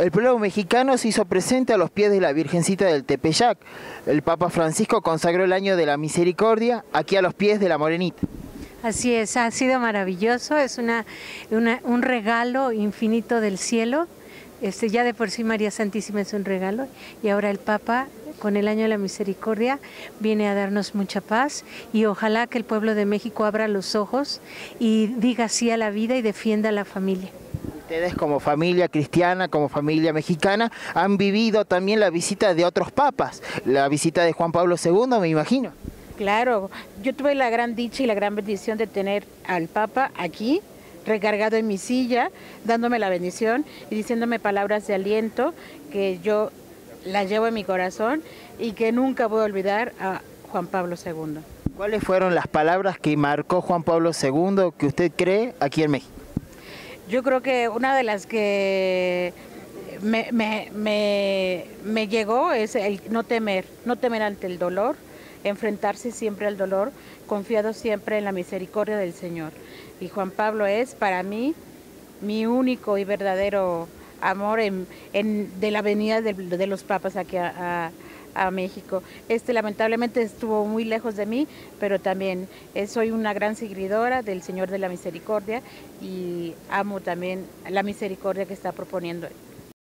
El pueblo mexicano se hizo presente a los pies de la Virgencita del Tepeyac. El Papa Francisco consagró el año de la misericordia aquí a los pies de la Morenita. Así es, ha sido maravilloso, es una, un regalo infinito del cielo. Este, ya de por sí María Santísima es un regalo y ahora el Papa con el año de la misericordia viene a darnos mucha paz y ojalá que el pueblo de México abra los ojos y diga sí a la vida y defienda a la familia. Ustedes como familia cristiana, como familia mexicana, han vivido también la visita de otros papas, la visita de Juan Pablo II, me imagino. Claro, yo tuve la gran dicha y la gran bendición de tener al Papa aquí, recargado en mi silla, dándome la bendición y diciéndome palabras de aliento que yo las llevo en mi corazón y que nunca voy a olvidar a Juan Pablo II. ¿Cuáles fueron las palabras que marcó Juan Pablo II que usted cree aquí en México? Yo creo que una de las que me, me, llegó es el no temer, no temer ante el dolor, enfrentarse siempre al dolor, confiado siempre en la misericordia del Señor. Y Juan Pablo es para mí mi único y verdadero amor en, de la venida de, los papas aquí a México. Este lamentablemente estuvo muy lejos de mí, pero también eh, soy una gran seguidora del Señor de la Misericordia y amo también la misericordia que está proponiendo